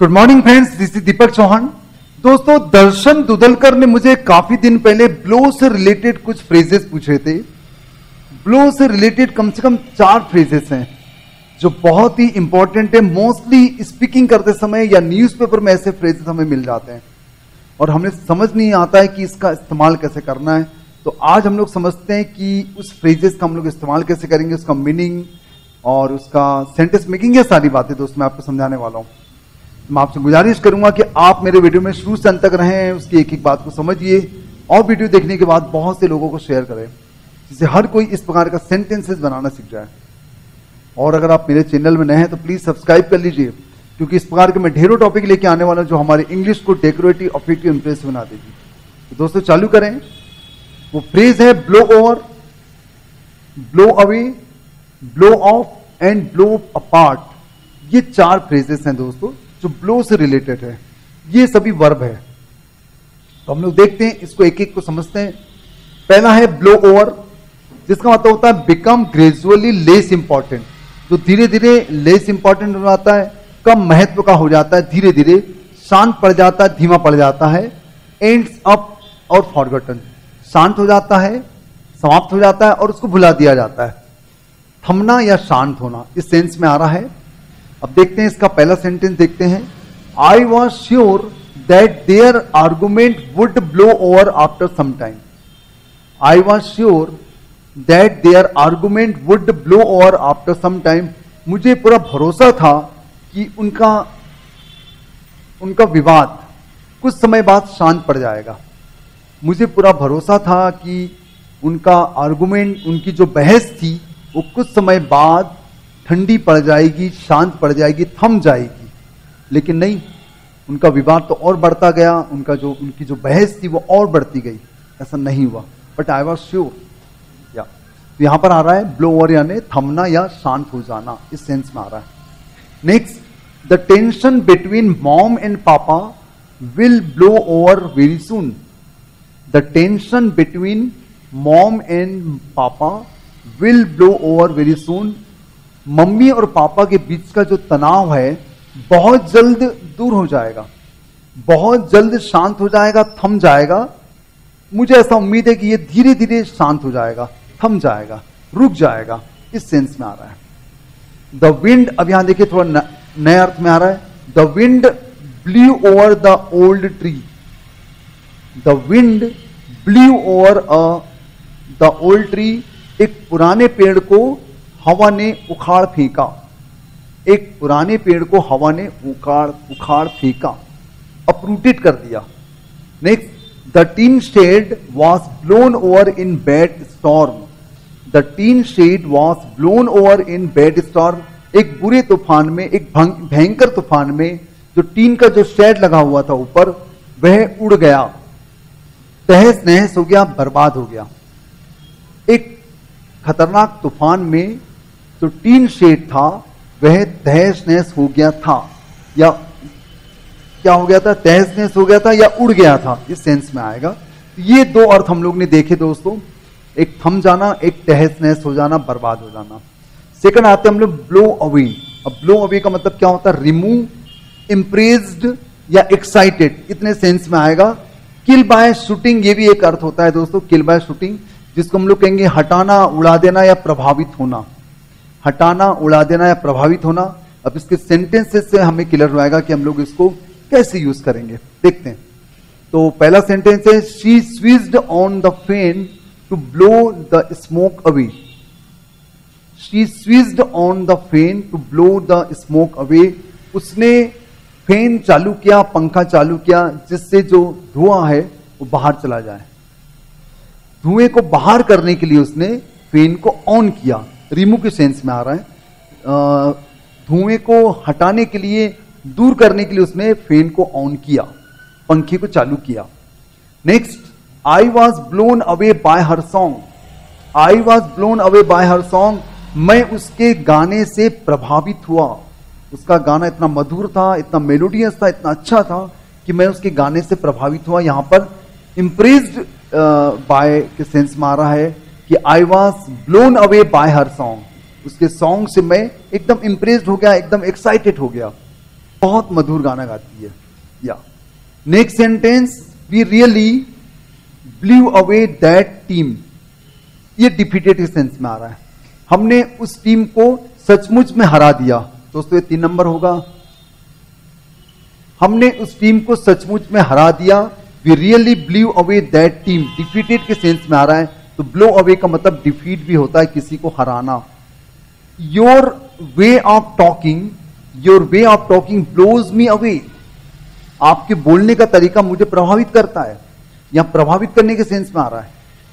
Good morning friends this is Deepak Chauhan दोस्तों, दर्शन दुदलकर ने मुझे काफ़ी दिन पहले ब्लो से रिलेटेड कुछ फ्रेजेस पूछे थे। ब्लो से रिलेटेड कम से कम चार फ्रेजेस हैं, जो बहुत ही इंपॉर्टेंट है। मोस्टली स्पीकिंग करते समय या न्यूज़पेपर में ऐसे फ्रेजेस हमें मिल जाते हैं। और हमें समझ नहीं आता है कि इसका इस्तेमाल कैसे करना है। तो आज हम लोग समझते हैं कि उस फ्रेजेस का हम लोग इस्तेमाल कैसे करेंगे, उसका मीनिंग और उसका सेंटेंस मेकिंग ये सारी बातें दोस्त मैं आपको समझाने वाला हूँ। मैं आपसे गुजारिश करूँगा कि आप मेरे वीडियो में शुरू से अंत तक रहें, उसकी एक एक बात को समझिए और वीडियो देखने के बाद बहुत से लोगों को शेयर करें, जिससे हर कोई इस प्रकार का सेंटेंसेस बनाना सीख जाए। और अगर आप मेरे चैनल में नए हैं तो प्लीज़ सब्सक्राइब कर लीजिए, क्योंकि इस प्रकार के मैं ढेरों टॉपिक लेके आने वाला जो हमारे इंग्लिश को डेकोरेटिव ऑफेक्टिव इंप्रेस बना देगी। तो दोस्तों, चालू करें। वो फ्रेज है blow over blow away blow off and blow apart ये चार फ्रेजेस हैं दोस्तों, जो ब्लो से रिलेटेड है। ये सभी वर्ब है। तो हम लोग देखते हैं, इसको एक एक को समझते हैं। पहला है ब्लो ओवर जिसका मतलब होता है बिकम ग्रेजुअली लेस इंपॉर्टेंट जो धीरे धीरे लेस इंपॉर्टेंट हो जाता है कम महत्व का हो जाता है धीरे धीरे शांत पड़ जाता है, धीमा पड़ जाता है। एंड्स अप और फॉरगटन शांत हो जाता है, समाप्त हो जाता है और उसको भुला दिया जाता है। थमना या शांत होना, इस सेंस में आ रहा है। अब देखते हैं इसका पहला सेंटेंस देखते हैं। I was sure that their argument would blow over after some time I was sure that their argument would blow over after some time मुझे पूरा भरोसा था कि उनका उनका विवाद कुछ समय बाद शांत पड़ जाएगा। मुझे पूरा भरोसा था कि उनका आर्गुमेंट उनकी जो बहस थी, वो कुछ समय बाद ठंडी पड़ जाएगी, शांत पड़ जाएगी, थम जाएगी। लेकिन नहीं, उनका विवाद तो और बढ़ता गया, उनका जो, उनकी जो बहस थी वो और बढ़ती गई। ऐसा नहीं हुआ। बट आई वॉज़ श्योर या तो यहाँ पर आ रहा है, ब्लो ओवर यानी थमना या शांत हो जाना, इस सेंस में आ रहा है। Next the tension between mom and papa will blow over very soon the tension between mom and papa will blow over very soon mummy और पापा के बीच का जो तनाव है, बहुत जल्द दूर हो जाएगा। बहुत जल्द शांत हो जाएगा, थम जाएगा। मुझे ऐसा उम्मीद है कि ये धीरे धीरे शांत हो जाएगा, थम जाएगा, रुक जाएगा। इस सेंस में आ रहा है। द विंड अब यहाँ देखिए थोड़ा नए अर्थ में आ रहा है। The wind blew over the old tree the wind blew over uh the old tree एक पुराने पेड़ को हवा ने उखाड़ फेंका। एक पुराने पेड़ को हवा ने उखाड़ उखाड़ फेंका। अपरूटेड कर दिया। Next the tin shed was blown over in bad storm the tin shed was blown over in bad storm एक बुरे तूफ़ान में, एक भयंकर तूफ़ान में जो टीन का जो शेड लगा हुआ था ऊपर, वह उड़ गया। तहस नहस हो गया, बर्बाद हो गया। एक खतरनाक तूफ़ान में जो टीन शेड था, वह तहस नहस हो गया था, या क्या हो गया था? तहस नहस हो गया था या उड़ गया था? इस सेंस में आएगा। ये दो अर्थ हम लोग ने देखे दोस्तों। एक थम जाना, एक तहस नहस हो जाना, बर्बाद हो जाना। सेकंड आते हम लोग ब्लो अवे अब ब्लो अवे का मतलब क्या होता? है रिमूव इम्प्रेस्ड या एक्साइटेड इतने सेंस में आएगा? किल बाय शूटिंग, ये भी एक अर्थ होता है दोस्तों, किल बाय शूटिंग, जिसको हम लोग कहेंगे हटाना, उड़ा देना या प्रभावित होना। हटाना, उड़ा देना या प्रभावित होना। अब इसके सेंटेंसेस से हमें क्लियर होगा कि हम लोग इसको कैसे यूज़ करेंगे। देखते हैं। तो पहला सेंटेंस है she switched on the fan to blow the smoke away she switched on the fan to blow the smoke away उसने फ़ैन चालू किया, पंखा चालू किया, जिससे जो धुआँ है, वो बाहर चला जाए। धुएँ को बाहर करने के लिए उसने फ़ैन को ऑन किया। रिमू के सेंस में आ रहा है। धुएँ को हटाने के लिए, दूर करने के लिए उसने फ़ैन को ऑन किया, पंखे को चालू किया। Next I was blown away by her song I was blown away by her song मैं उसके गाने से प्रभावित हुआ। उसका गाना इतना मधुर था, इतना मेलोडियस था, इतना अच्छा था कि मैं उसके गाने से प्रभावित हुआ। यहाँ पर इंप्रेस्ड बाय के सेंस में आ रहा है कि I was blown away by her song उसके सॉन्ग से मैं एकदम इंप्रेस्ड हो गया, एकदम एक्साइटेड हो गया। बहुत मधुर गाना गाती है। या। Next sentence we really blew away that team ये डिफीटेड सेंस में आ रहा है। हमने उस टीम को सचमुच में हरा दिया। दोस्तों, ये तीन नंबर होगा। हमने उस टीम को सचमुच में हरा दिया। We really blew away that team defeated के सेंस में आ रहा है। तो ब्लो अवे का मतलब डिफीट भी होता है, किसी को हराना। Your way of talking your way of talking blows me away आपके बोलने का तरीका मुझे प्रभावित करता है, या प्रभावित करने के सेंस में आ रहा है।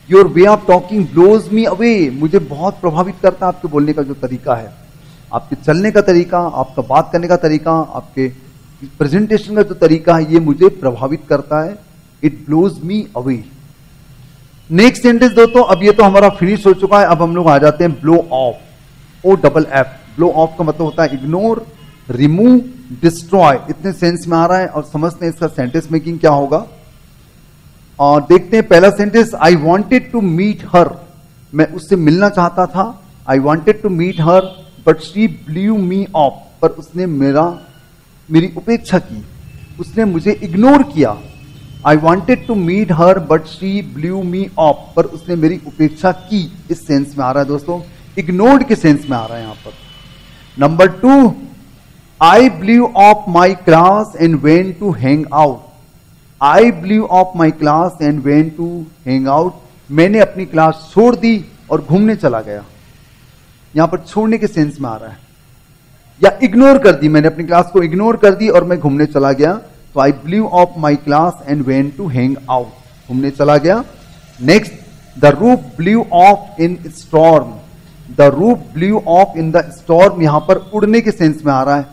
Your way of talking blows me away मुझे बहुत प्रभावित करता है आपके बोलने का जो तरीका है। आपके चलने का तरीका, आपका बात करने का तरीका, आपके प्रेजेंटेशन का जो तरीका है, ये मुझे प्रभावित करता है। It blows me away next sentence दोस्तों अब ये तो हमारा फिनिश हो चुका है, अब हम लोग आ जाते हैं blow off O double F blow off का मतलब होता है इग्नोर रिमूव डिस्ट्रॉय इतने सेंस में आ रहा है और समझते हैं इसका सेंटेंस मेकिंग क्या होगा। और देखते हैं पहला sentence I wanted to meet her मैं उससे मिलना चाहता था। I wanted to meet her but she blew me off पर उसने मेरा, मेरी उपेक्षा की। उसने मुझे इग्नोर किया। I wanted to meet her but she blew me off पर उसने मेरी उपेक्षा की। इस सेंस में आ रहा है दोस्तों। इग्नोर्ड के सेंस में आ रहा है यहाँ पर। Number two I blew off my class and went to hang out I blew off my class and went to hang out मैंने अपनी क्लास छोड़ दी और घूमने चला गया। यहाँ पर छोड़ने के सेंस में आ रहा है। या इग्नोर कर दी, मैंने अपनी क्लास को इग्नोर कर दी और मैं घूमने चला गया तो I blew off my class and went to hang out घूमने चला गया। Next the roof blew off in storm the roof blew off in the storm यहाँ पर उड़ने के सेंस में आ रहा है।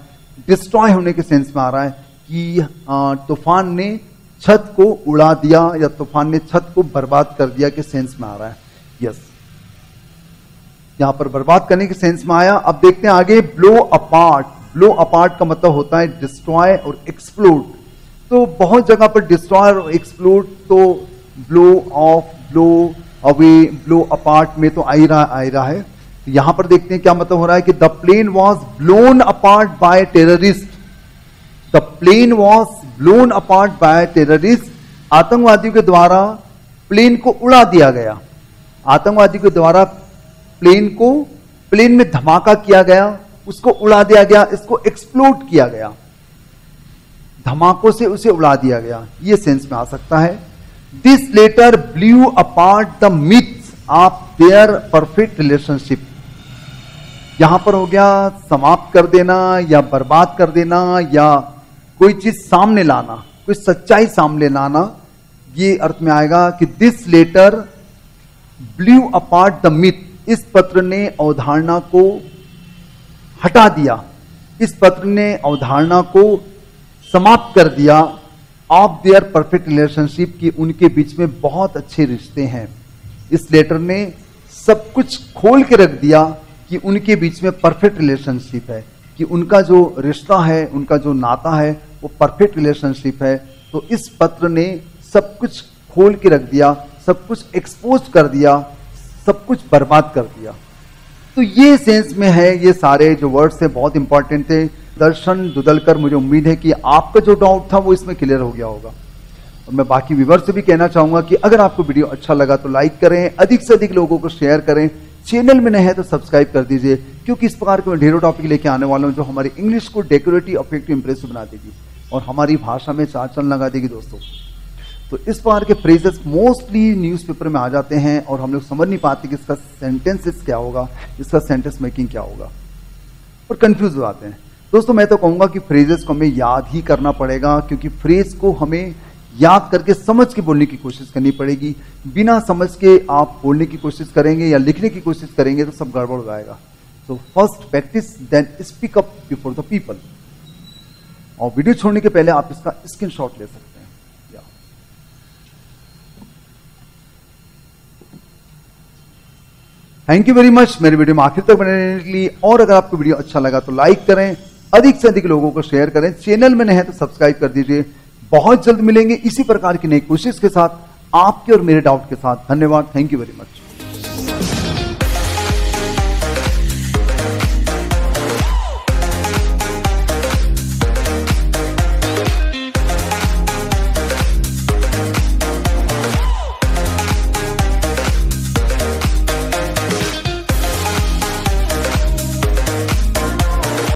डिस्ट्रॉय होने के सेंस में आ रहा है कि तूफ़ान ने छत को उड़ा दिया या तूफ़ान ने छत को बर्बाद कर दिया के सेंस में आ रहा है। यस यहाँ पर बर्बाद करने के सेंस में आया। अब देखते हैं आगे ब्लो अपार्ट ब्लो अपार्ट का मतलब होता है डिस्ट्रॉय और एक्सप्लोड तो बहुत जगह पर डिस्ट्रॉय और एक्सप्लोड तो blow off blow away blow apart में तो आ ही रहा, आ ही रहा है। यहाँ पर देखते हैं क्या मतलब हो रहा है कि the plane was blown apart by terrorist the plane was blown apart by terrorist आतंकवादियों के द्वारा प्लेन को उड़ा दिया गया। आतंकवादी के द्वारा प्लेन को, प्लेन में धमाका किया गया, उसको उड़ा दिया गया, इसको एक्सप्लोड किया गया। धमाकों से उसे उड़ा दिया गया। यह सेंस में आ सकता है। This letter blew apart the myths of their perfect relationship यहाँ पर हो गया, समाप्त कर देना, या बर्बाद कर देना, या कोई चीज़ सामने लाना, कोई सच्चाई सामने लाना। ये अर्थ में आएगा कि this letter blew apart the myth इस पत्र ने अवधारणा को हटा दिया, इस पत्र ने अवधारणा को समाप्त कर दिया। ऑफ़ देयर परफेक्ट रिलेशनशिप की उनके बीच में बहुत अच्छे रिश्ते हैं। इस लेटर ने सब कुछ खोल के रख दिया कि उनके बीच में परफेक्ट रिलेशनशिप है, कि उनका जो रिश्ता है, उनका जो नाता है, वो परफेक्ट रिलेशनशिप है। तो इस पत्र ने सब कुछ खोल के रख दिया, सब कुछ एक्सपोज कर दिया। सब कुछ बर्बाद कर दिया। तो ये सेंस में है, ये सारे जो वर्ड्स थे, बहुत इंपॉर्टेंट थे। दर्शन दुदलकर, मुझे उम्मीद है कि आपका जो डाउट था, वो इसमें क्लियर हो गया होगा। और मैं बाकी विवर से भी कहना चाहूँगा कि अगर आपको वीडियो अच्छा लगा तो लाइक करें, अधिक से अधिक लोगों को शेयर करें। चैनल में नए हैं तो सब्सक्राइब कर दीजिए, क्योंकि इस प्रकार के मैं ढेरों टॉपिक लेके आने वाला हूँ, जो हमारी इंग्लिश को डेकोरेटिव अफेक्टिव इंप्रेसिव बना देगी। और हमारी भाषा में चार चल लगा देगी, दोस्तों। तो इस प्रकार के फ्रेजेस मोस्टली न्यूज़पेपर में आ जाते हैं और हम लोग समझ नहीं पाते कि इसका सेंटेंसेस क्या होगा, इसका सेंटेंस मेकिंग क्या होगा। और कंफ्यूज हो जाते हैं। दोस्तों, मैं तो कहूँगा कि फ्रेजेस को हमें याद ही करना पड़ेगा, क्योंकि फ्रेज को हमें याद करके समझ के बोलने की कोशिश करनी पड़ेगी। बिना समझ के आप बोलने की कोशिश करेंगे या लिखने की कोशिश करेंगे तो सब गड़बड़ हो जाएगा। So first practice then speak up before the people और वीडियो छोड़ने के पहले आप इसका स्क्रीन शॉट ले सकते हैं। थैंक यू वेरी मच मेरे वीडियो में आखिर तक बने रहने के लिए और अगर आपको वीडियो अच्छा लगा तो लाइक करें, अधिक से अधिक लोगों को शेयर करें। चैनल में नहीं है तो सब्सक्राइब कर दीजिए। बहुत जल्द मिलेंगे। इसी प्रकार की नई कोशिश के साथ, आपके और मेरे डाउट के साथ। धन्यवाद। Thank you very much